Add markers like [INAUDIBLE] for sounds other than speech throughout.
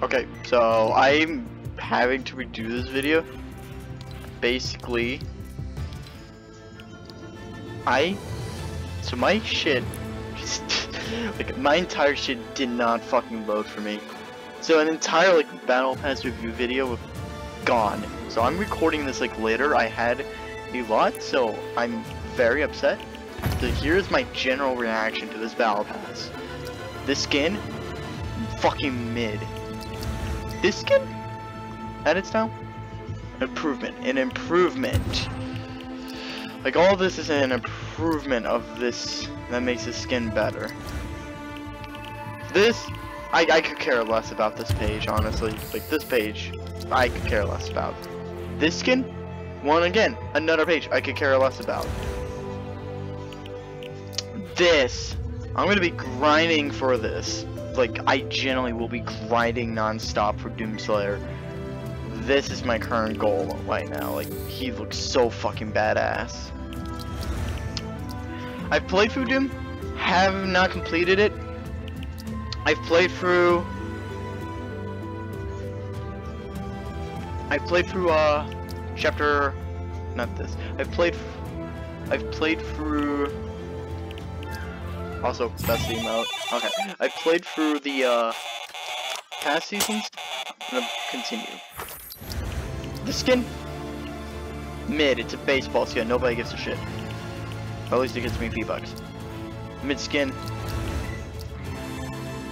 Okay, so I'm having to redo this video. Basically, I so my shit [LAUGHS] like my entire shit did not fucking load for me. So an entire like battle pass review video was gone. So I'm recording this like later. I had a lot, so I'm very upset. So here's my general reaction to this battle pass. This skin, fucking mid. This skin, edits now, improvement, an improvement. Like all this is an improvement of this that makes the skin better. This, I, I could care less about this page, honestly. Like this page, I could care less about. This skin, one again, another page I could care less about. This, I'm gonna be grinding for this. Like, I generally will be grinding non-stop for Doomslayer. This is my current goal right now. Like, he looks so fucking badass. I've played through Doom, have not completed it. I've played through... I played through, uh, chapter... Not this. I've played... I've played through... Also, the emote. Okay. I played through the, uh, past seasons. I'm gonna continue. The skin? Mid, it's a baseball skin, nobody gives a shit. At least it gets me V-Bucks. Mid skin.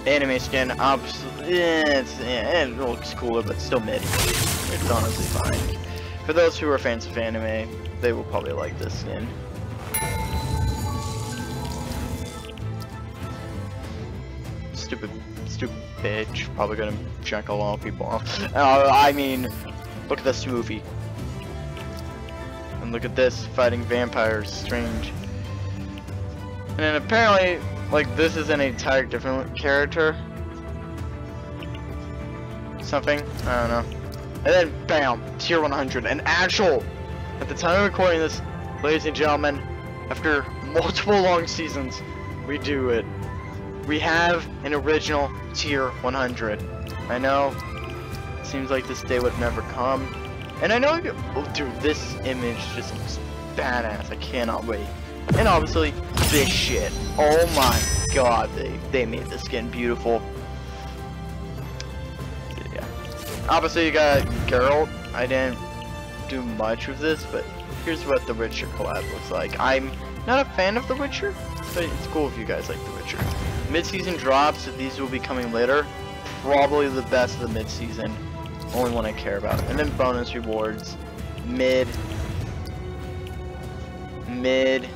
Anime skin, obviously, it's, eh, it looks cooler, but still mid. It's honestly fine. For those who are fans of anime, they will probably like this skin. Stupid, stupid bitch. Probably gonna check a lot of people off. Uh, I mean, look at this movie. And look at this, fighting vampires, strange. And then apparently, like, this is an entire different character. Something, I don't know. And then, bam, tier 100, an actual, at the time of recording this, ladies and gentlemen, after multiple long seasons, we do it. We have an original tier 100. I know, seems like this day would never come. And I know, oh dude, this image just looks badass. I cannot wait. And obviously, this shit. Oh my god, they, they made the skin beautiful. Yeah. Obviously, you got Geralt. I didn't do much with this, but here's what the Witcher collab looks like. I'm not a fan of the Witcher, but it's cool if you guys like the Witcher. Mid-season drops, these will be coming later. Probably the best of the mid-season. Only one I care about. And then bonus rewards. Mid. Mid.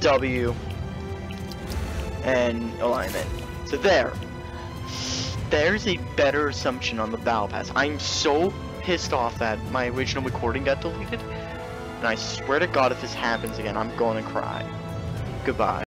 W. And alignment. So there. There's a better assumption on the Battle Pass. I'm so pissed off that my original recording got deleted. And I swear to God if this happens again, I'm going to cry. Goodbye.